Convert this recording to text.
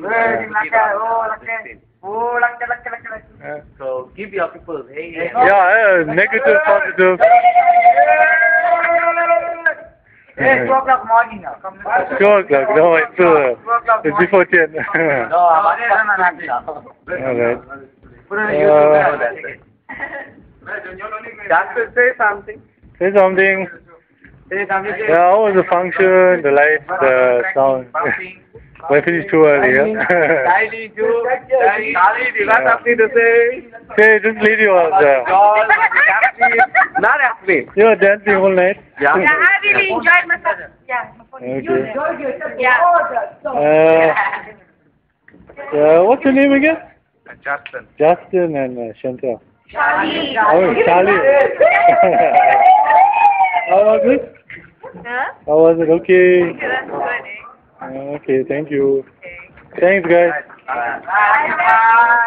Oh. Oh. Uh, So give your people, hey, hey, yeah, uh, negative, positive. Eh, 2 o'clock morning. Come. Two o'clock. No, it's uh, it's before ten. No, I'm not Alright. Put it on Uh, YouTube. Just to say something. Say something. Say something. Yeah, how was the function, the lights, the sound? I finished too early, yeah? You, you say? Say, this lady was, God, not happy. you were dancing all night? Yeah. Yeah, I really enjoyed myself. Yeah. Okay. Yeah. Uh, uh, what's your name again? Justin. Justin and uh, Chantel. Charlie. Oh, Charlie. How was it? Huh? How was it? Okay. Okay, that's? Uh, okay, thank you. Okay. Thanks, guys. Bye. Bye.